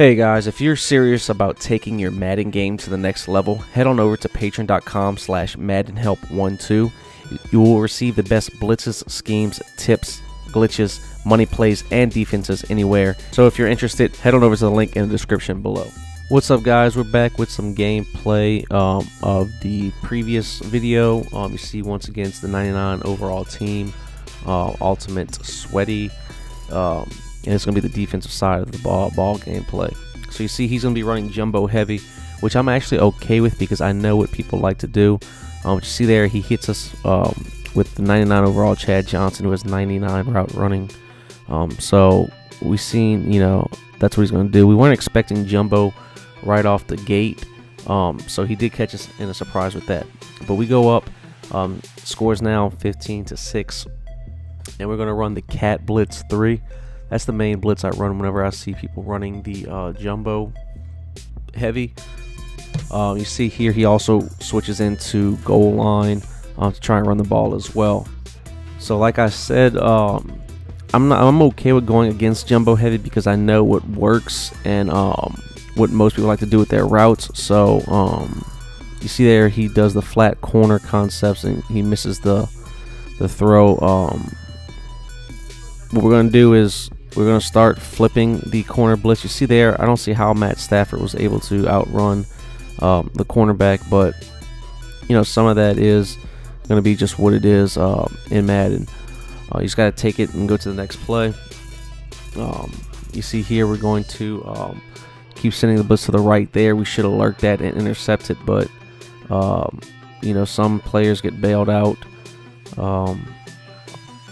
Hey guys, if you're serious about taking your Madden game to the next level, head on over to patreon.com slash maddenhelp12. You will receive the best blitzes, schemes, tips, glitches, money plays, and defenses anywhere. So if you're interested, head on over to the link in the description below. What's up guys, we're back with some gameplay um, of the previous video. Um, you see once again it's the 99 overall team, uh, Ultimate Sweaty. Um, and it's going to be the defensive side of the ball ball gameplay. So you see he's going to be running jumbo heavy, which I'm actually okay with because I know what people like to do. Um, you see there he hits us um, with the 99 overall Chad Johnson who has 99 route running. Um, so we've seen you know that's what he's going to do. We weren't expecting jumbo right off the gate, um, so he did catch us in a surprise with that. But we go up. Um, scores now 15 to six, and we're going to run the cat blitz three. That's the main blitz I run whenever I see people running the uh, jumbo heavy. Um, you see here he also switches into goal line uh, to try and run the ball as well. So like I said, um, I'm not, I'm okay with going against jumbo heavy because I know what works and um, what most people like to do with their routes. So um, you see there he does the flat corner concepts and he misses the the throw. Um, what we're gonna do is we're going to start flipping the corner blitz. You see there, I don't see how Matt Stafford was able to outrun um, the cornerback, but you know some of that is going to be just what it is uh, in Madden. Uh, you just got to take it and go to the next play. Um, you see here we're going to um, keep sending the blitz to the right there. We should have lurked that and intercept it, but um, you know some players get bailed out. Um,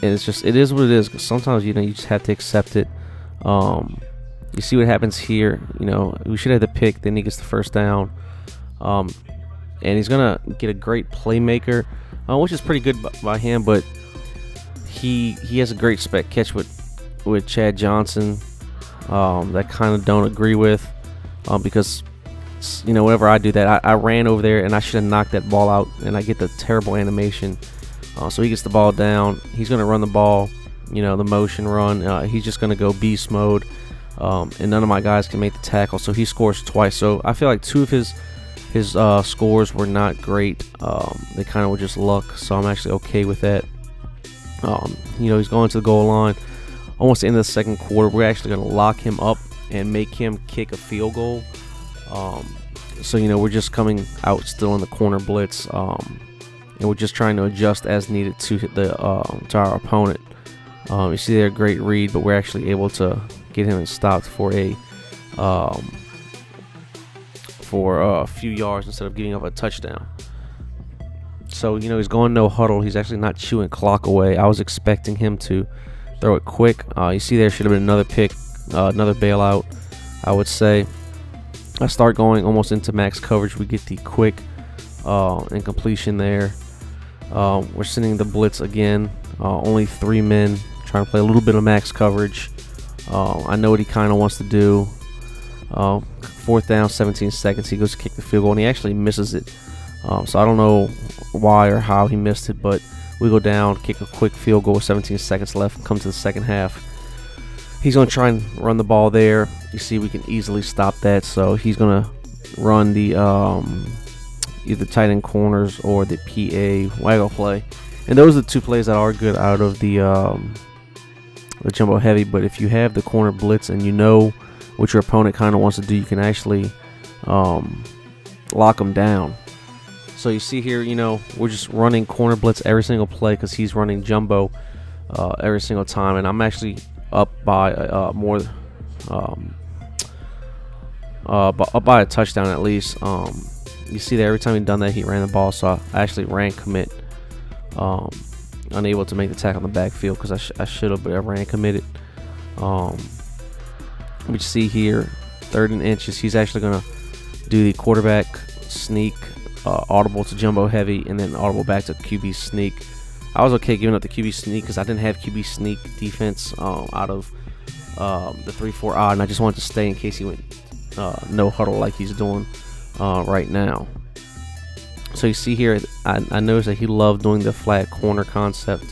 and it's just it is what it is. Sometimes you know you just have to accept it. Um, you see what happens here. You know we should have the pick. Then he gets the first down, um, and he's gonna get a great playmaker, uh, which is pretty good by, by, him. But he he has a great spec catch with with Chad Johnson um, that kind of don't agree with uh, because you know whenever I do that I, I ran over there and I should have knocked that ball out and I get the terrible animation uh, so he gets the ball down. He's going to run the ball, you know, the motion run. Uh, he's just going to go beast mode. Um, and none of my guys can make the tackle, so he scores twice. So I feel like two of his his uh, scores were not great. Um, they kind of were just luck, so I'm actually okay with that. Um, you know, he's going to the goal line. Almost the end of the second quarter, we're actually going to lock him up and make him kick a field goal. Um, so you know, we're just coming out still in the corner blitz. Um, and we're just trying to adjust as needed to the uh, to our opponent. Um, you see there, great read, but we're actually able to get him stopped for a um, for a few yards instead of giving up a touchdown. So you know he's going no huddle. He's actually not chewing clock away. I was expecting him to throw it quick. Uh, you see there should have been another pick, uh, another bailout. I would say. I start going almost into max coverage. We get the quick uh, incompletion there. Uh, we're sending the blitz again. Uh, only three men trying to play a little bit of max coverage. Uh, I know what he kind of wants to do. Uh, fourth down, 17 seconds. He goes to kick the field goal and he actually misses it. Um, so I don't know why or how he missed it, but we go down, kick a quick field goal with 17 seconds left, come to the second half. He's going to try and run the ball there. You see, we can easily stop that. So he's going to run the um, either tight end corners or the PA waggle play. And those are the two plays that are good out of the um, the jumbo heavy. But if you have the corner blitz and you know what your opponent kind of wants to do, you can actually um, lock them down. So you see here, you know, we're just running corner blitz every single play because he's running jumbo uh, every single time, and I'm actually up by uh, more, um, uh, up by a touchdown at least. Um, you see that every time he done that, he ran the ball. So I actually ran commit. Um, unable to make the tackle on the backfield because I, sh I should have, but I ran committed. Um, we see here, third and inches. He's actually going to do the quarterback sneak, uh, audible to jumbo heavy, and then audible back to QB sneak. I was okay giving up the QB sneak because I didn't have QB sneak defense um, out of um, the 3 4 odd, and I just wanted to stay in case he went uh, no huddle like he's doing uh, right now. So you see here, I, I, noticed that he loved doing the flat corner concept.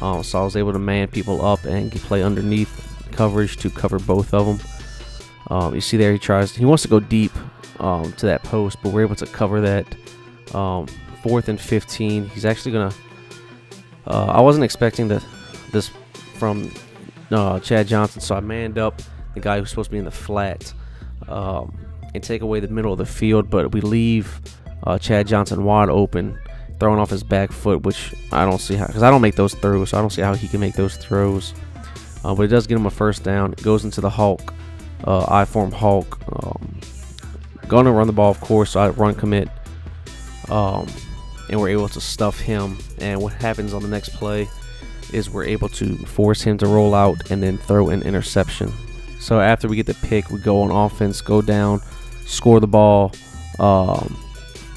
Uh, so I was able to man people up and play underneath coverage to cover both of them. Um, you see there he tries. He wants to go deep um, to that post, but we're able to cover that. Um, fourth and 15. He's actually gonna. Uh, I wasn't expecting the this from uh, Chad Johnson, so I manned up the guy who's supposed to be in the flat um, and take away the middle of the field, but we leave uh, Chad Johnson wide open, throwing off his back foot, which I don't see how because I don't make those throws, so I don't see how he can make those throws. Uh, but it does get him a first down. It goes into the Hulk, uh, I form Hulk. Um, gonna run the ball, of course. So I run commit, um, and we're able to stuff him. And what happens on the next play is we're able to force him to roll out and then throw an interception. So after we get the pick, we go on offense, go down, score the ball, um,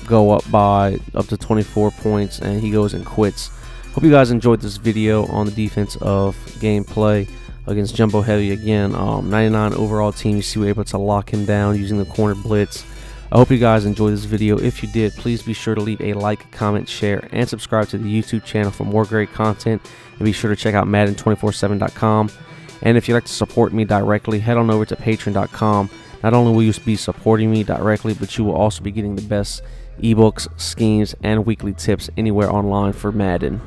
go up by up to 24 points, and he goes and quits. Hope you guys enjoyed this video on the defense of gameplay against Jumbo Heavy again. Um, 99 overall team. You see, we're able to lock him down using the corner blitz. I hope you guys enjoyed this video. If you did, please be sure to leave a like, comment, share, and subscribe to the YouTube channel for more great content. And be sure to check out Madden247.com. And if you'd like to support me directly, head on over to Patreon.com. Not only will you be supporting me directly, but you will also be getting the best ebooks, schemes, and weekly tips anywhere online for Madden.